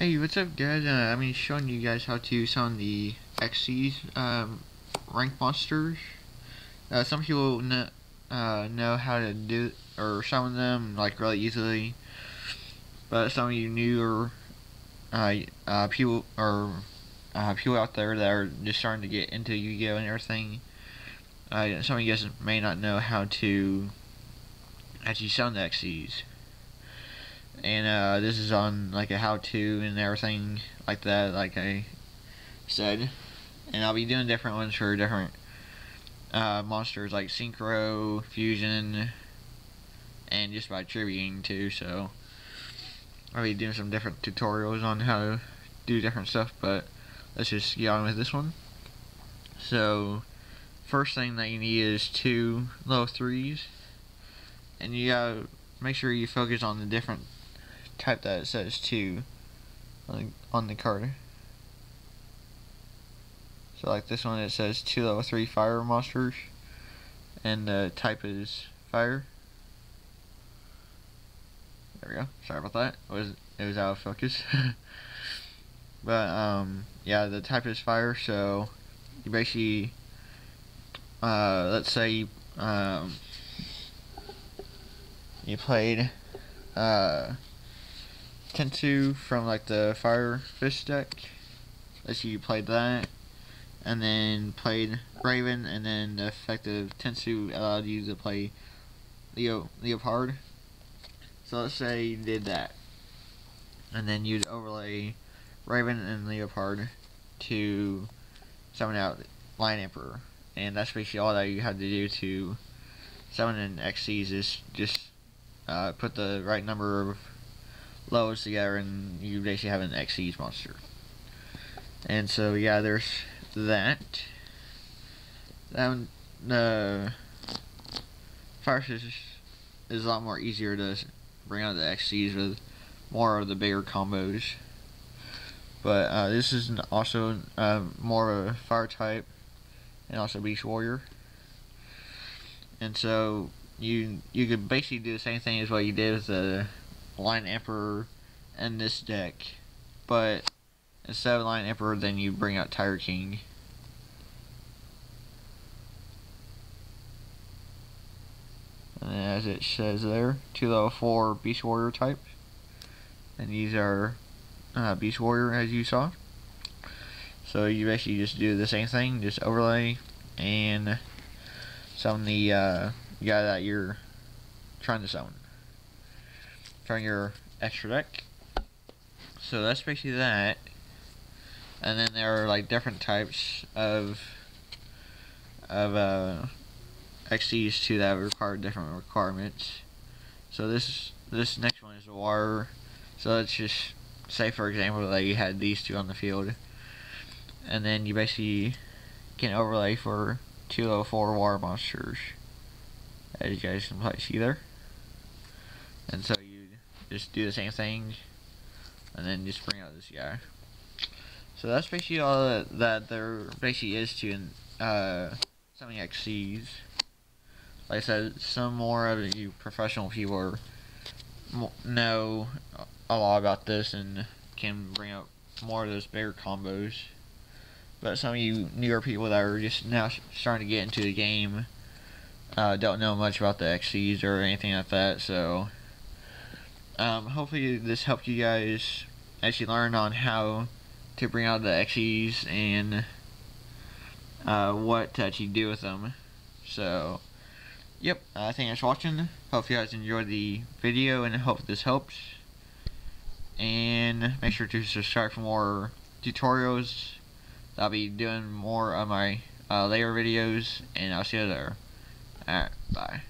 Hey, what's up guys? Uh, I'm showing you guys how to summon the Xyz um, rank monsters. Uh, some people know, uh, know how to do or summon them like really easily, but some of you newer uh, uh, people or uh, people out there that are just starting to get into Yu-Gi-Oh and everything, uh, some of you guys may not know how to actually summon the Xyz and uh, this is on like a how-to and everything like that like I said. And I'll be doing different ones for different uh, monsters like Synchro, Fusion and just by tributing too so I'll be doing some different tutorials on how to do different stuff but let's just get on with this one. So first thing that you need is two low threes. And you gotta make sure you focus on the different type that it says 2 on the card. So like this one it says 2 level 3 fire monsters and the type is fire. There we go. Sorry about that. It was it was out of focus. but um yeah, the type is fire, so you basically uh let's say um you played uh Tensu from like the Fire Fist deck. Let's see, you played that. And then played Raven, and then the effective Tensu allowed you to play Leo Leopard. So let's say you did that. And then you'd overlay Raven and Leopard to summon out Lion Emperor. And that's basically all that you had to do to summon an Xyz is just uh, put the right number of lows together and you basically have an Xyz monster. And so yeah, there's that. Then the Fire is, is a lot more easier to bring out the Xyz with more of the bigger combos. But uh, this is also uh, more of a fire type and also beast warrior. And so you you could basically do the same thing as what you did with the Lion Emperor in this deck, but instead of Lion Emperor, then you bring out Tiger King. And as it says there, 2 level 4 Beast Warrior type. And these are uh, Beast Warrior as you saw. So you basically just do the same thing, just overlay and summon the uh, guy that you're trying to summon from your extra deck. So that's basically that. And then there are like different types of of uh, Xyz too that require different requirements. So this this next one is a water. So let's just say for example that you had these two on the field, and then you basically can overlay for 204 water monsters, as you guys can probably see there. And so just do the same thing and then just bring out this guy. So that's basically all that, that there basically is to uh, something like. Like I said, some more of you professional people are, know a lot about this and can bring out more of those bigger combos. But some of you newer people that are just now starting to get into the game uh, don't know much about the Xyz or anything like that, so um, hopefully this helped you guys actually learn on how to bring out the Xyz and uh, what to actually do with them. So, yep, uh, thanks for watching. Hope you guys enjoyed the video and hope this helps. And make sure to subscribe for more tutorials. I'll be doing more of my uh, layer videos and I'll see you there. Alright, bye.